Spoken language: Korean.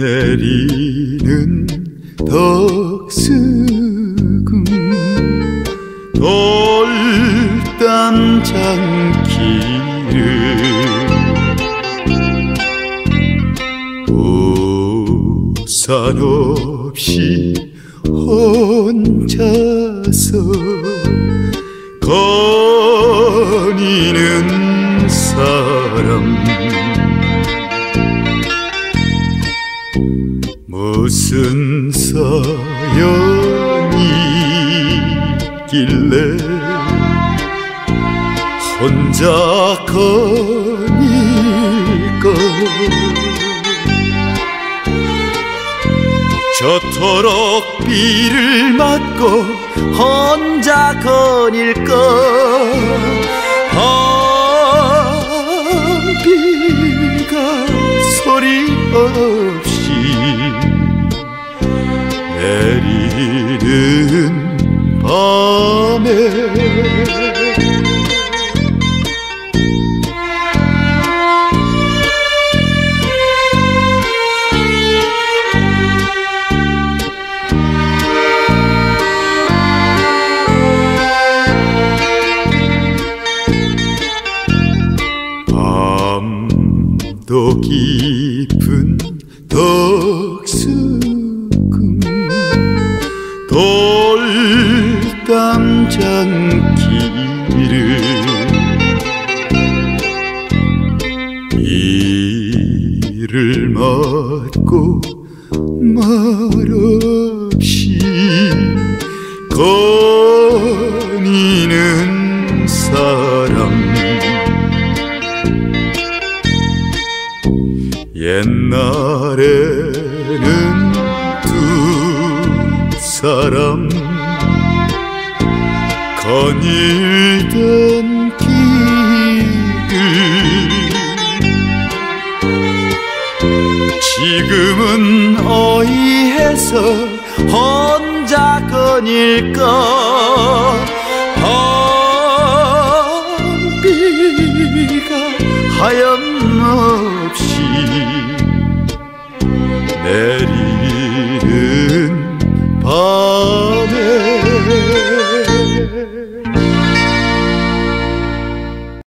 비 내리는 덕수궁. 돌담 장기를 우산 없이 혼자서 거니는 사람 사연이 있길래 혼자 거닐까 저토록 비를 맞고 혼자 거닐까 밤에. 밤도 깊은 덕수궁 돌담 장기를 이를 맞고 말없이 거니는 사람. 옛날에는 두 사람 거닐던 길 지금은 어이해서 혼자 거닐까 밤비가 하염없이 내리